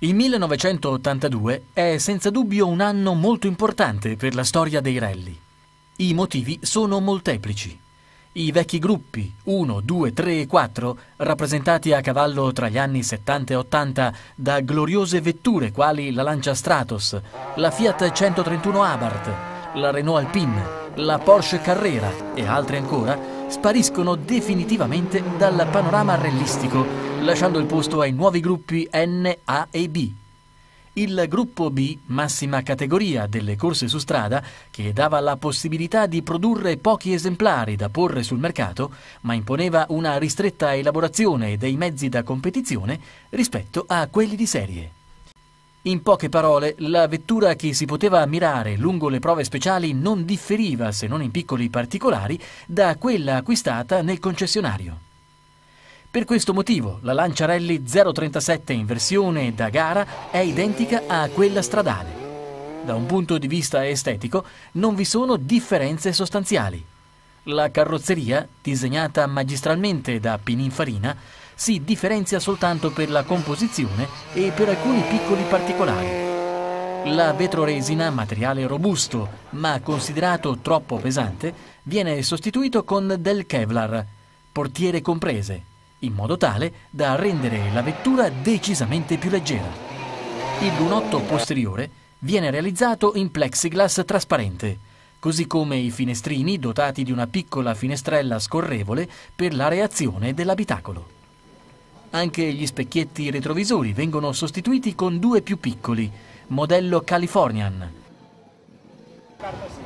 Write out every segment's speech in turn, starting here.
Il 1982 è senza dubbio un anno molto importante per la storia dei rally. I motivi sono molteplici. I vecchi gruppi 1, 2, 3 e 4, rappresentati a cavallo tra gli anni 70 e 80 da gloriose vetture quali la Lancia Stratos, la Fiat 131 Abarth, la Renault Alpine, la Porsche Carrera e altre ancora, spariscono definitivamente dal panorama rallistico, lasciando il posto ai nuovi gruppi N, A e B. Il gruppo B, massima categoria delle corse su strada, che dava la possibilità di produrre pochi esemplari da porre sul mercato, ma imponeva una ristretta elaborazione dei mezzi da competizione rispetto a quelli di serie. In poche parole, la vettura che si poteva ammirare lungo le prove speciali non differiva, se non in piccoli particolari, da quella acquistata nel concessionario. Per questo motivo la Lancia Rally 037 in versione da gara è identica a quella stradale. Da un punto di vista estetico non vi sono differenze sostanziali. La carrozzeria, disegnata magistralmente da Pininfarina, si differenzia soltanto per la composizione e per alcuni piccoli particolari. La vetroresina, materiale robusto ma considerato troppo pesante, viene sostituito con del Kevlar, portiere comprese, in modo tale da rendere la vettura decisamente più leggera. Il lunotto posteriore viene realizzato in plexiglass trasparente, così come i finestrini dotati di una piccola finestrella scorrevole per la reazione dell'abitacolo. Anche gli specchietti retrovisori vengono sostituiti con due più piccoli, modello Californian.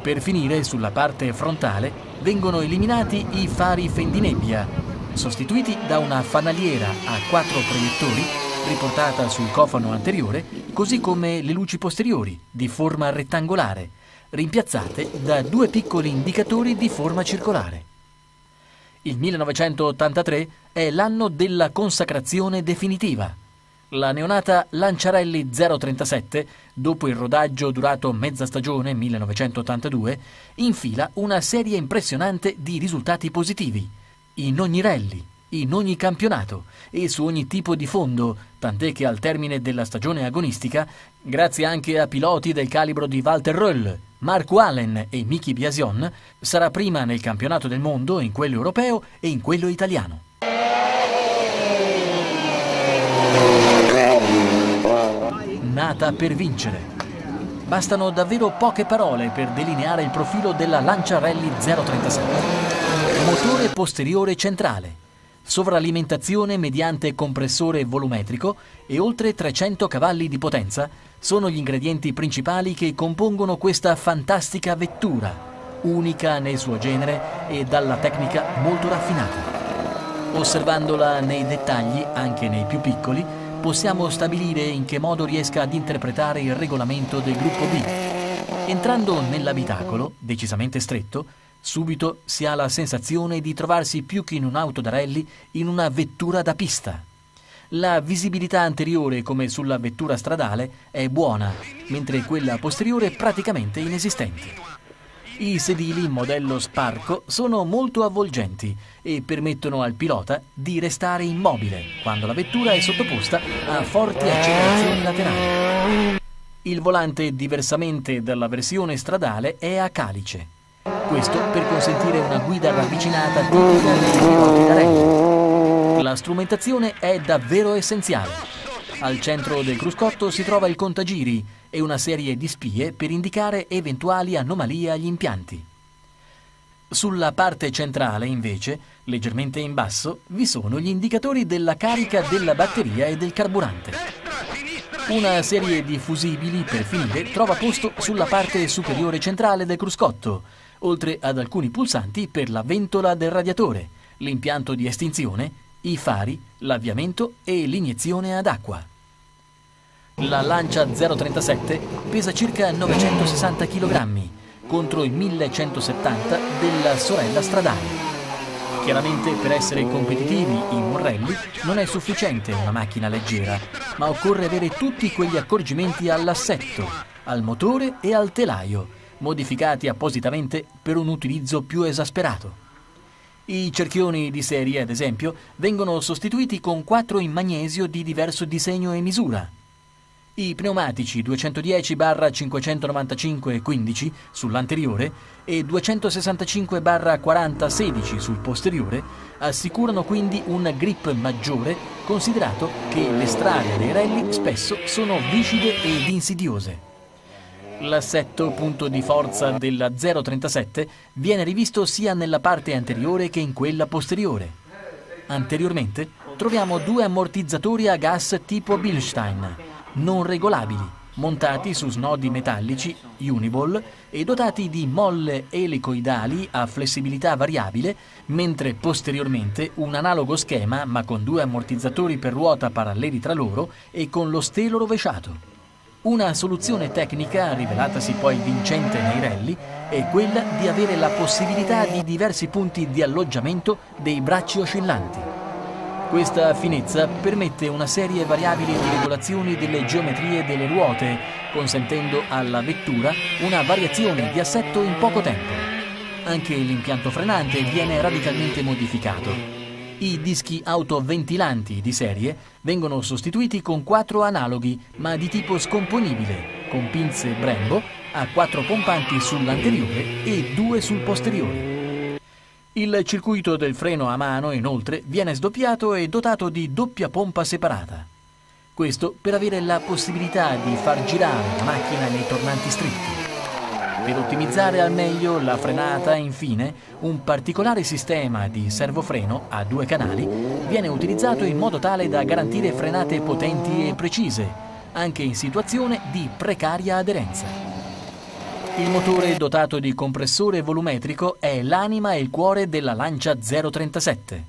Per finire, sulla parte frontale vengono eliminati i fari fendinebbia sostituiti da una fanaliera a quattro proiettori riportata sul cofano anteriore, così come le luci posteriori di forma rettangolare, rimpiazzate da due piccoli indicatori di forma circolare. Il 1983 è l'anno della consacrazione definitiva. La neonata Lanciarelli 037, dopo il rodaggio durato mezza stagione 1982, infila una serie impressionante di risultati positivi in ogni rally, in ogni campionato e su ogni tipo di fondo, tant'è che al termine della stagione agonistica, grazie anche a piloti del calibro di Walter Röll, Marco Allen e Miki Biasion, sarà prima nel campionato del mondo, in quello europeo e in quello italiano. Nata per vincere. Bastano davvero poche parole per delineare il profilo della Lancia Rally 037. Motore posteriore centrale, sovralimentazione mediante compressore volumetrico e oltre 300 cavalli di potenza sono gli ingredienti principali che compongono questa fantastica vettura, unica nel suo genere e dalla tecnica molto raffinata. Osservandola nei dettagli, anche nei più piccoli, possiamo stabilire in che modo riesca ad interpretare il regolamento del gruppo B. Entrando nell'abitacolo, decisamente stretto, Subito si ha la sensazione di trovarsi più che in un'auto da rally in una vettura da pista. La visibilità anteriore, come sulla vettura stradale, è buona, mentre quella posteriore è praticamente inesistente. I sedili modello Sparco sono molto avvolgenti e permettono al pilota di restare immobile quando la vettura è sottoposta a forti accelerazioni laterali. Il volante, diversamente dalla versione stradale, è a calice. Questo per consentire una guida ravvicinata tipica dei piloti da rally. La strumentazione è davvero essenziale. Al centro del cruscotto si trova il contagiri e una serie di spie per indicare eventuali anomalie agli impianti. Sulla parte centrale, invece, leggermente in basso, vi sono gli indicatori della carica della batteria e del carburante. Una serie di fusibili, per finire, trova posto sulla parte superiore centrale del cruscotto, oltre ad alcuni pulsanti per la ventola del radiatore, l'impianto di estinzione, i fari, l'avviamento e l'iniezione ad acqua. La Lancia 037 pesa circa 960 kg contro i 1170 della sorella stradale. Chiaramente per essere competitivi in rally non è sufficiente una macchina leggera, ma occorre avere tutti quegli accorgimenti all'assetto, al motore e al telaio modificati appositamente per un utilizzo più esasperato. I cerchioni di serie, ad esempio, vengono sostituiti con quattro in magnesio di diverso disegno e misura. I pneumatici 210-595-15 sull'anteriore e 265-40-16 sul posteriore assicurano quindi un grip maggiore considerato che le strade dei rally spesso sono viscide ed insidiose. L'assetto punto di forza della 037 viene rivisto sia nella parte anteriore che in quella posteriore. Anteriormente troviamo due ammortizzatori a gas tipo Bilstein, non regolabili, montati su snodi metallici Uniball e dotati di molle elicoidali a flessibilità variabile, mentre posteriormente un analogo schema ma con due ammortizzatori per ruota paralleli tra loro e con lo stelo rovesciato. Una soluzione tecnica, rivelatasi poi vincente nei rally, è quella di avere la possibilità di diversi punti di alloggiamento dei bracci oscillanti. Questa finezza permette una serie variabile di regolazioni delle geometrie delle ruote, consentendo alla vettura una variazione di assetto in poco tempo. Anche l'impianto frenante viene radicalmente modificato. I dischi autoventilanti di serie vengono sostituiti con quattro analoghi, ma di tipo scomponibile, con pinze Brembo a quattro pompanti sull'anteriore e due sul posteriore. Il circuito del freno a mano, inoltre, viene sdoppiato e dotato di doppia pompa separata. Questo per avere la possibilità di far girare la macchina nei tornanti stretti. Per ottimizzare al meglio la frenata, infine, un particolare sistema di servofreno a due canali viene utilizzato in modo tale da garantire frenate potenti e precise, anche in situazione di precaria aderenza. Il motore dotato di compressore volumetrico è l'anima e il cuore della Lancia 037.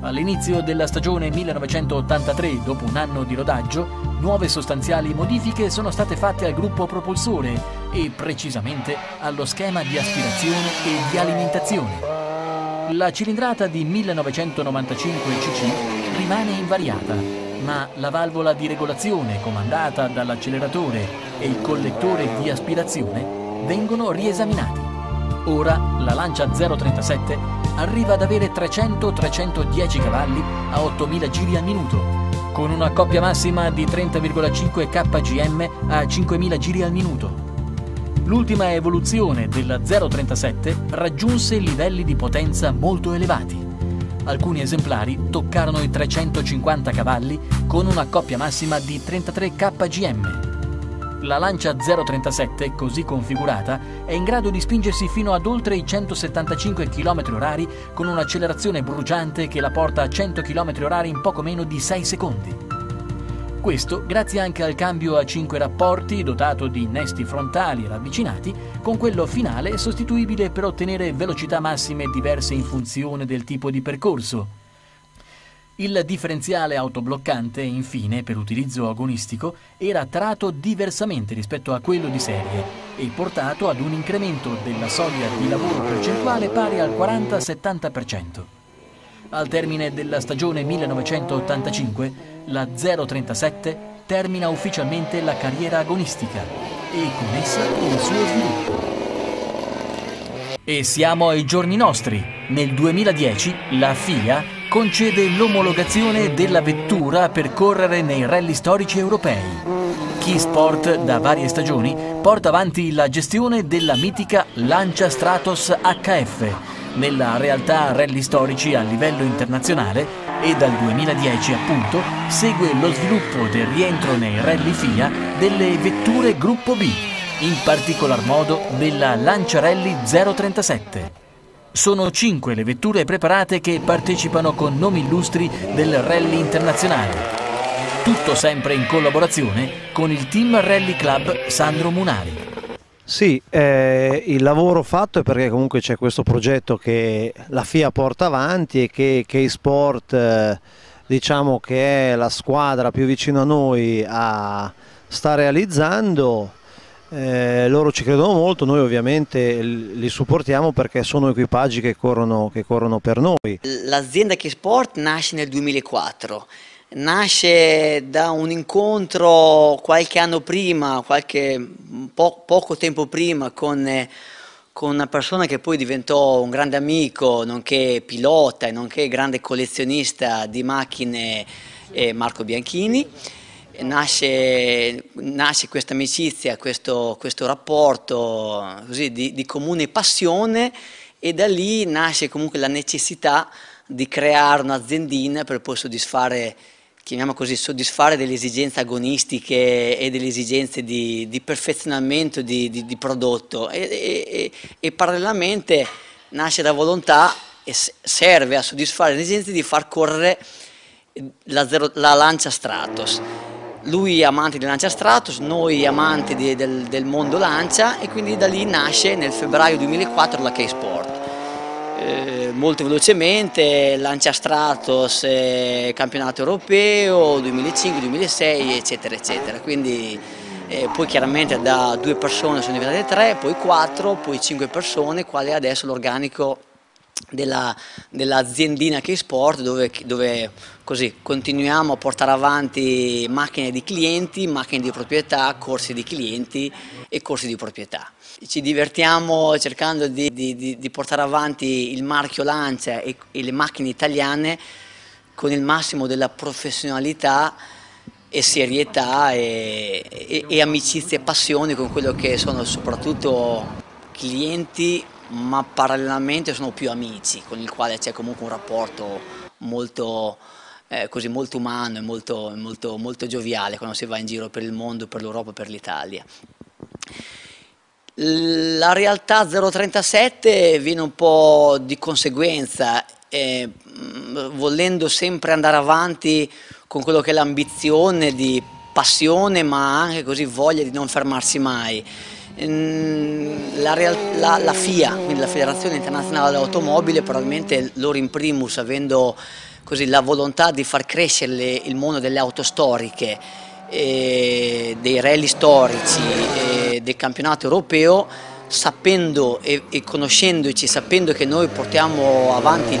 All'inizio della stagione 1983, dopo un anno di rodaggio, nuove sostanziali modifiche sono state fatte al gruppo propulsore e precisamente allo schema di aspirazione e di alimentazione. La cilindrata di 1995 cc rimane invariata ma la valvola di regolazione comandata dall'acceleratore e il collettore di aspirazione vengono riesaminati. Ora la Lancia 037 arriva ad avere 300-310 cavalli a 8000 giri al minuto, con una coppia massima di 30,5 kgm a 5000 giri al minuto. L'ultima evoluzione della 037 raggiunse livelli di potenza molto elevati alcuni esemplari toccarono i 350 cavalli con una coppia massima di 33 kgm. La Lancia 037, così configurata, è in grado di spingersi fino ad oltre i 175 km/h con un'accelerazione bruciante che la porta a 100 km/h in poco meno di 6 secondi. Questo grazie anche al cambio a 5 rapporti dotato di innesti frontali ravvicinati, con quello finale sostituibile per ottenere velocità massime diverse in funzione del tipo di percorso. Il differenziale autobloccante, infine, per utilizzo agonistico, era trato diversamente rispetto a quello di serie e portato ad un incremento della soglia di lavoro percentuale pari al 40-70%. Al termine della stagione 1985, la 037 termina ufficialmente la carriera agonistica e con essa il suo sviluppo. E siamo ai giorni nostri. Nel 2010 la FIA concede l'omologazione della vettura per correre nei rally storici europei. Key Sport da varie stagioni porta avanti la gestione della mitica Lancia Stratos HF nella realtà rally storici a livello internazionale e dal 2010 appunto segue lo sviluppo del rientro nei rally FIA delle vetture gruppo B, in particolar modo della Lancia Rally 037. Sono cinque le vetture preparate che partecipano con nomi illustri del rally internazionale. Tutto sempre in collaborazione con il Team Rally Club Sandro Munari. Sì, eh, il lavoro fatto è perché comunque c'è questo progetto che la FIA porta avanti e che K-Sport eh, diciamo che è la squadra più vicina a noi a, sta realizzando. Eh, loro ci credono molto, noi ovviamente li supportiamo perché sono equipaggi che corrono, che corrono per noi. L'azienda K-Sport nasce nel 2004 nasce da un incontro qualche anno prima, qualche, po poco tempo prima con, con, una persona che poi diventò un grande amico, nonché pilota e nonché grande collezionista di macchine, eh, Marco Bianchini. Nasce, nasce questa amicizia, questo, questo rapporto così, di, di comune passione e da lì nasce comunque la necessità di creare un'aziendina per poi soddisfare chiamiamo così, soddisfare delle esigenze agonistiche e delle esigenze di, di perfezionamento di, di, di prodotto e, e, e, parallelamente nasce la volontà e serve a soddisfare le esigenze di far correre la, zero, la lancia Stratos. Lui amante di Lancia Stratos, noi amanti del, del mondo lancia e quindi da lì nasce nel febbraio 2004 la K-Sport. Eh, molto velocemente, Lancia Stratos, eh, campionato europeo 2005-2006 eccetera eccetera, quindi eh, poi chiaramente da due persone sono diventate tre, poi quattro, poi cinque persone, qual è adesso l'organico dell'aziendina dell K-Sport dove, dove così, continuiamo a portare avanti macchine di clienti, macchine di proprietà, corsi di clienti e corsi di proprietà. Ci divertiamo cercando di, di, di portare avanti il marchio Lancia e, e le macchine italiane con il massimo della professionalità e serietà e, e, e amicizia e passione con quello che sono soprattutto clienti ma parallelamente sono più amici con il quale c'è comunque un rapporto molto, eh, così, molto umano e molto, molto, molto gioviale quando si va in giro per il mondo, per l'Europa e per l'Italia. La realtà 037 viene un po' di conseguenza, eh, volendo sempre andare avanti con quello che è l'ambizione di passione ma anche così voglia di non fermarsi mai. Ehm, la, la, la, FIA, quindi la Federazione Internazionale dell'Automobile, probabilmente loro in primus avendo così, la volontà di far crescere il mondo delle auto storiche, eh, dei rally storici, eh, del campionato europeo, sapendo e, e, conoscendoci, sapendo che noi portiamo avanti il,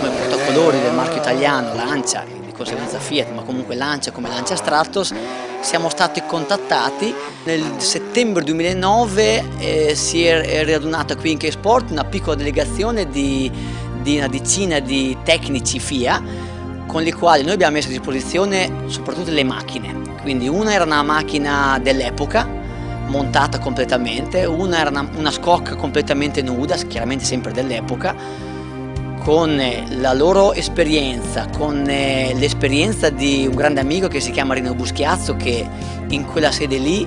come portacolori del marchio italiano, Lancia, conseguenza Fiat, ma comunque Lancia come Lancia Stratos, siamo stati contattati. Nel settembre 2009 eh, si è radunata qui in K-Sport una piccola delegazione di, di una decina di tecnici FIA con i quali noi abbiamo messo a disposizione soprattutto le macchine. Quindi una era una macchina dell'epoca, montata completamente, una era una, una scocca completamente nuda, chiaramente sempre dell'epoca, con la loro esperienza, con eh, l'esperienza di un grande amico che si chiama Rino Buschiazzo che in quella sede lì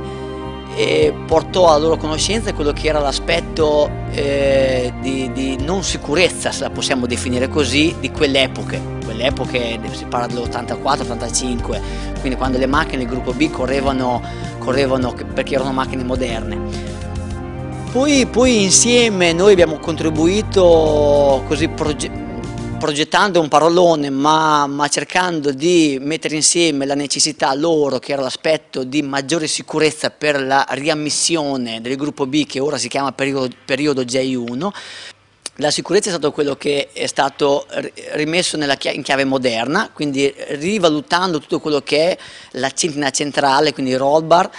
eh, portò alla loro conoscenza quello che era l'aspetto eh, di, di, non sicurezza, se la possiamo definire così, di quelle epoche. Quelle epoche, si parla dell'84-85, quindi quando le macchine del gruppo B correvano, correvano perché erano macchine moderne. Poi, poi insieme noi abbiamo contribuito così proge progettando un parolone ma, ma, cercando di mettere insieme la necessità loro che era l'aspetto di maggiore sicurezza per la riammissione del gruppo B che ora si chiama periodo, periodo J1 la sicurezza è stato quello che è stato rimesso chi in chiave moderna, quindi rivalutando tutto quello che è la cintina centrale, quindi il roll bar,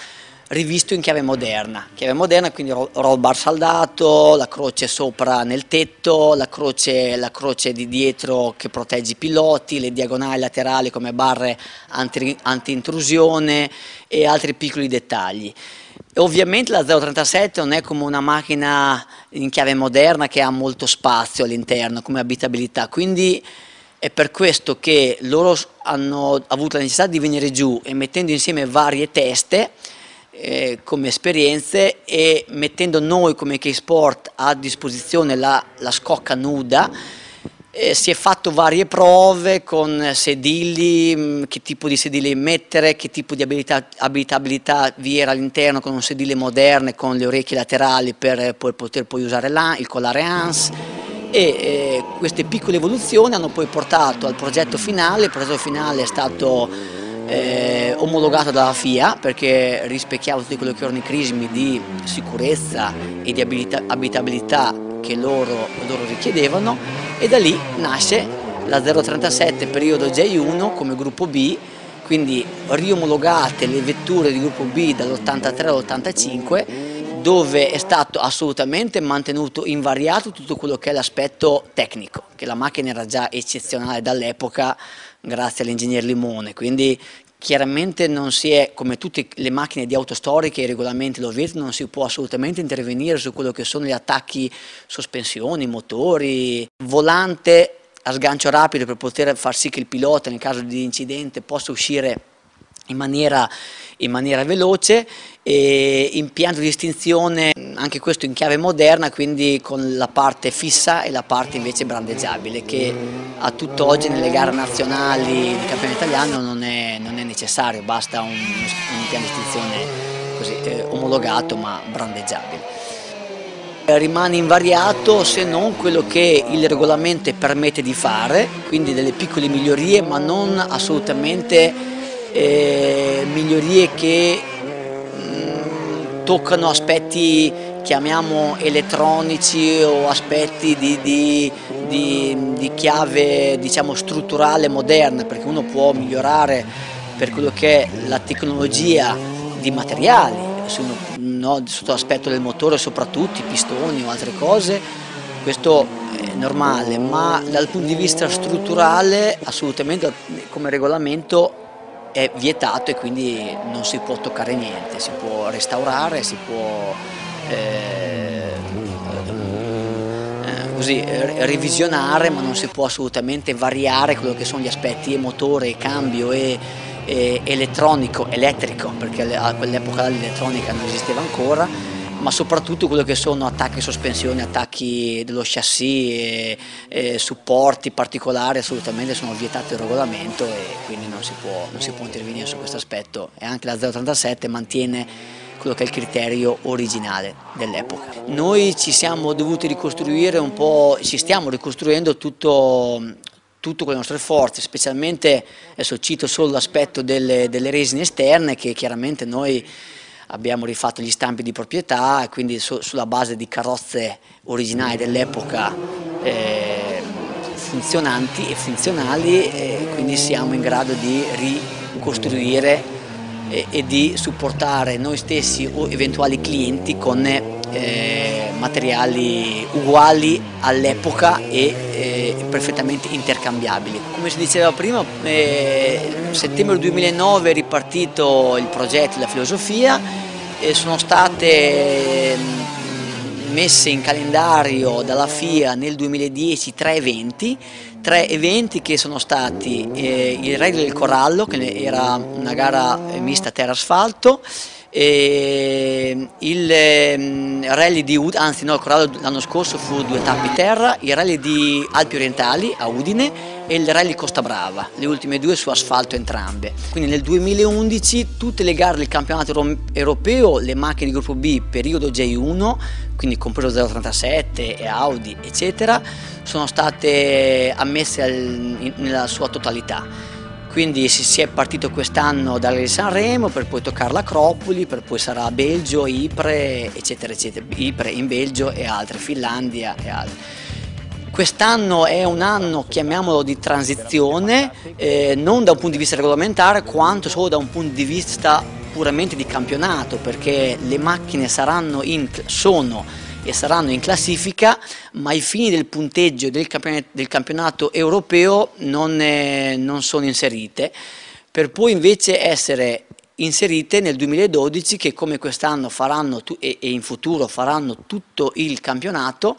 rivisto in chiave moderna, chiave moderna quindi roll bar saldato, la croce sopra nel tetto, la croce, la croce di dietro che protegge i piloti, le diagonali laterali come barre anti-intrusione e altri piccoli dettagli. Ovviamente la 037 non è come una macchina in chiave moderna che ha molto spazio all'interno come abitabilità, quindi è per questo che loro hanno avuto la necessità di venire giù e mettendo insieme varie teste eh, come esperienze e mettendo noi come K-Sport a disposizione la, la scocca nuda eh, si è fatto varie prove con sedili, mm, che tipo di sedili mettere, che tipo di abilità, abilitabilità vi era all'interno con un sedile moderno con le orecchie laterali per, per poter poi usare la, il collare ANS e eh, queste piccole evoluzioni hanno poi portato al progetto finale, il progetto finale è stato eh, omologata dalla FIA perché rispecchiava tutti quelli che erano i crismi di sicurezza e di abitabilità che loro, loro richiedevano e da lì nasce la 037 periodo J1 come gruppo B quindi riomologate le vetture di gruppo B dall'83 all'85 dove è stato assolutamente mantenuto invariato tutto quello che è l'aspetto tecnico, che la macchina era già eccezionale dall'epoca grazie all'ingegner Limone, quindi chiaramente non si è, come tutte le macchine di auto storiche, i regolamenti lo vedono, non si può assolutamente intervenire su quello che sono gli attacchi sospensioni, motori, volante a sgancio rapido per poter far sì che il pilota nel caso di incidente possa uscire in maniera, in maniera veloce e impianto di distinzione anche questo in chiave moderna quindi con la parte fissa e la parte invece brandeggiabile che a tutt'oggi nelle gare nazionali di campione italiano non è, non è necessario basta un, un impianto di distinzione così, eh, omologato ma brandeggiabile rimane invariato se non quello che il regolamento permette di fare, quindi delle piccole migliorie ma non assolutamente eh, migliorie che mm, toccano aspetti chiamiamo elettronici o aspetti di, di, di, di chiave diciamo, strutturale moderna perché uno può migliorare per quello che è la tecnologia di materiali no, sotto l'aspetto del motore soprattutto i pistoni o altre cose. Questo è normale ma dal punto di vista strutturale assolutamente come regolamento è vietato e quindi non si può toccare niente, si può restaurare, si può eh, eh, così, revisionare ma non si può assolutamente variare quello che sono gli aspetti e motore, e cambio e, e elettronico, elettrico perché a quell'epoca l'elettronica non esisteva ancora ma soprattutto quello che sono attacchi sospensioni, attacchi dello chassis, e, e supporti particolari assolutamente sono vietati dal regolamento e quindi non si, può, non si può intervenire su questo aspetto e anche la 037 mantiene quello che è il criterio originale dell'epoca. Noi ci siamo dovuti ricostruire un po', ci stiamo ricostruendo tutto, tutto con le nostre forze, specialmente, adesso cito solo l'aspetto delle, delle resine esterne che chiaramente noi abbiamo rifatto gli stampi di proprietà e quindi su, sulla base di carrozze originali dell'epoca eh, funzionanti e funzionali e quindi siamo in grado di ricostruire e, e di supportare noi stessi o eventuali clienti con eh, materiali uguali all'epoca e eh, perfettamente intercambiabili. Come si diceva prima, eh, settembre 2009 è ripartito il progetto la filosofia e sono state mm, messe in calendario dalla FIA nel 2010 tre eventi, tre eventi che sono stati eh, il Rally del Corallo, che era una gara mista terra-asfalto, e il ehm, rally di Udine, anzi no, il Corrado l'anno scorso fu due tappi terra, il rally di Alpi Orientali a Udine e il rally Costa Brava, le ultime due su asfalto entrambe. Quindi nel 2011 tutte le gare del campionato europeo, le macchine di gruppo B periodo J1, quindi compreso 037 e Audi eccetera, sono state ammesse al, nella sua totalità quindi si è partito quest'anno dalle Sanremo per poi toccare l'Acropoli, per poi sarà Belgio, Ypres, eccetera, eccetera, Ypres in Belgio e altre, Finlandia e altre. Quest'anno è un anno, chiamiamolo di transizione, eh, non da un punto di vista regolamentare quanto solo da un punto di vista puramente di campionato, perché le macchine saranno in, sono e saranno in classifica, ma ai fini del punteggio del campionato, del campionato europeo non, è, non sono inserite, per poi invece essere inserite nel 2012 che come quest'anno faranno e in futuro faranno tutto il campionato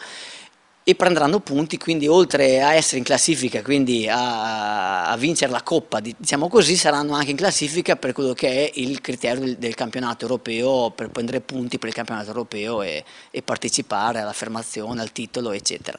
e prenderanno punti, quindi oltre a essere in classifica, quindi a, a, vincere la coppa, diciamo così, saranno anche in classifica per quello che è il criterio del, campionato europeo, per prendere punti per il campionato europeo e, e partecipare all'affermazione, al titolo, eccetera.